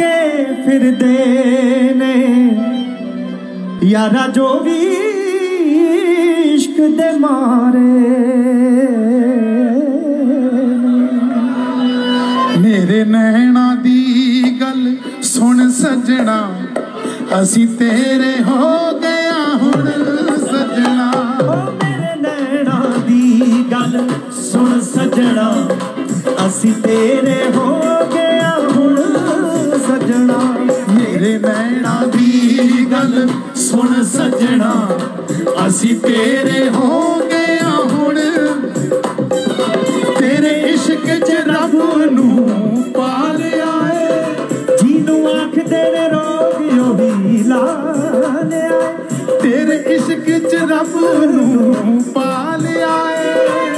ਕੇ ਫਿਰਦੇ ਨੇ। ਯਾਰਾ ਜੋ ਵੀ ਇਸ਼ਕ ਦੇ ਮਾਰੇ ਮੇਰੇ ਨੈਣਾ ਦੀ ਗੱਲ ਸੁਣ ਸਜਣਾ, ਅਸੀਂ ਤੇਰੇ ਹੋ ਗਿਆ ਹੁਣ ਸਜਣਾ। ਓ ਮੇਰੇ ਨੈਣਾ ਦੀ ਗੱਲ ਸੁਣ ਸਜਣਾ, ਅਸੀਂ ਤੇਰੇ ਅਸੀਂ ਤੇਰੇ ਹੋ ਗਿਆ ਹੁਣ। ਤੇਰੇ ਇਸ਼ਕ 'ਚ ਰੱਬ ਨੂੰ ਪਾ ਲਿਆ ਏ। ਜਿਹਨੂੰ ਆਖਦੇ ਨੇ ਰੋਗ ਉਹੀ ਲਾ ਲਿਆ ਤੇਰੇ ਇਸ਼ਕ 'ਚ ਰੱਬ ਨੂੰ ਪਾ ਲਿਆ ਏ।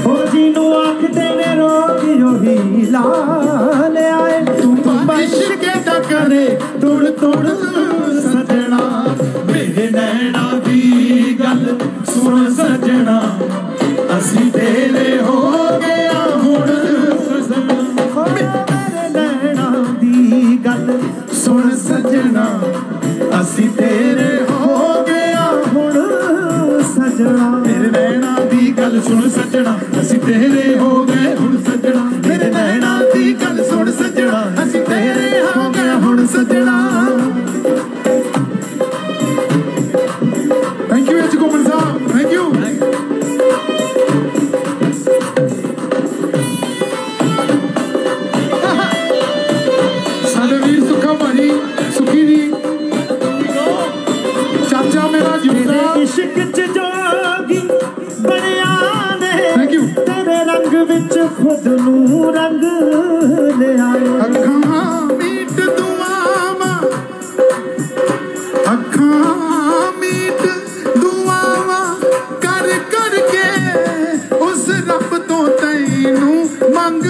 ਹੋ ਜਿਹਨੂੰ ਆਖਦੇ ਨੇ ਰੋਗ ਉਹੀ ਲਾ ਲਿਆ ਤੂੰ ਇਸ਼ਕ ਦਾ ਕਰੇ ਤੁੜ ਤੁੜ ਸਜਣਾ। ਮੇਰੇ ਨੈਣਾ ਸੁਣ ਸਜਣਾ। ਅਸੀਂ ਤੇਰੇ ਹੋ ਗਿਆ ਹੁਣ ਸਜਣਾ। ਮੇਰੇ ਲੈਣਾ ਦੀ ਗੱਲ ਸੁਣ ਸਜਣਾ। ਅਸੀਂ ਤੇਰੇ ਹੋ ਗਿਆ ਹੁਣ ਸਜਣਾ। ਮੇਰੇ ਲੈਣਾ ਦੀ ਗੱਲ ਸੁਣ ਸਜਣਾ। ਅਸੀਂ ਤੇਰੇ ਮੇਰਾ ਭਾਈ ਸੁਖੀ ਵੀ। ਚਾਚਾ ਮੇਰਾ ਜੁੱਤਾ ਇਸ਼ਕ ਚ ਜੋਗੀ ਬਣਿਆ ਨੇ। ਤੇਰੇ ਰੰਗ ਵਿੱਚ ਖੁਦ ਨੂੰ ਰੰਗ ਲਿਆਏ। ਅੱਖਾਂ ਮੀਟ ਦੁਆਵਾਂ। ਅੱਖਾਂ ਮੀਟ ਦੁਆਵਾਂ। ਕਰ ਕਰਕੇ ਉਸ ਰੱਬ ਤੋਂ ਤੈਨੂੰ ਮੰਗ